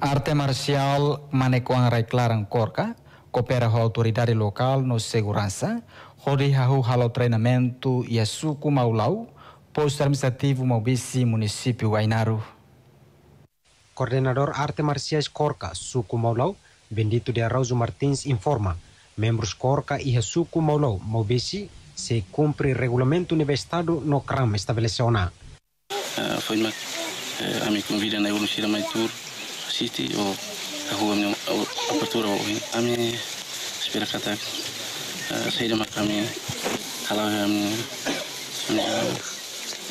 Arte marcial manecoang reclaram corca, coopera com a autoridade local no segurança, rode hahu halo treinamento e a suco maulau, posto administrativo Maubisi, município Ainaru. Coordenador Arte Marciais Corca, Suco Maulau, Bendito de Arauzo Martins informa, membros Corca e Suco Maulau, Maubisi, se cumpre regulamento universitário no CRAM estabeleceu Uh, foi uma uh, a minha convida na evolução tour Minha abertura hoje a minha espera kata saída mak kami kalau kami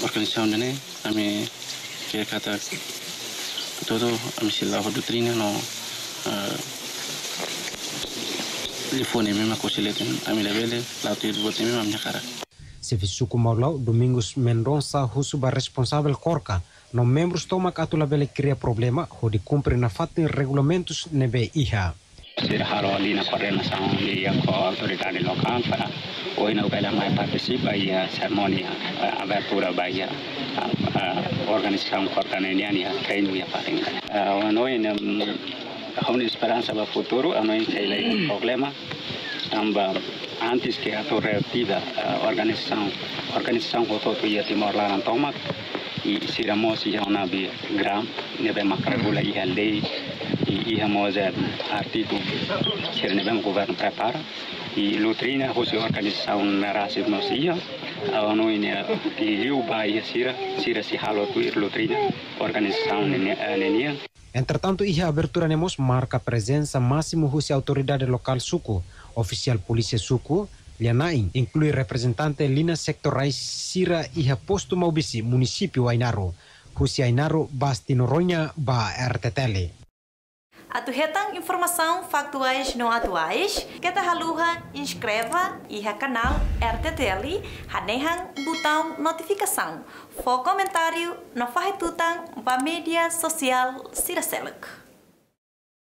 organização dene kami kira kata todo kami sila doutrina no telefone mesmo conselheiro kami levele lautir buat mesmo minha cara Serviço Maulau, Domingos Mendonça, Husuba responsável Corca, Novembro toma cátula belecria problema, onde cumpre na fatin regulamentos nebe iha. ser haroli na correndo são e com a autoridade local para hoje não vai mais participar e a abertura vai a organização cortanenia e a treino e a patinga a noi na a uma esperança para futuro a noi que ele problema tamba antes que a torre tida organização organização votou e a Timor lá na toma Y sira mosi yawna bi gram nebe makragula i haldei i iha moze arti du sir nebe mo governo prepara i lutrina hosi organização na rasi nosia awano ini i liu ba i sira sira si halo tu ir lutrina. Organização nenia Entretanto, hija abertura nemos marca presença máximo hosi autoridade local suco, oficial polícia suco, Inclui representante Lina Sectorais Sira iha posto Maubisi município Ainaro. Husi Ainaro basti noronya ba RTTL. Atu hetang informação factuais não atuais, que ta haluha inscreva iha canal RTTL, hanehang botão notificação. For comentário, no tutang ba mídia social Sira Selek.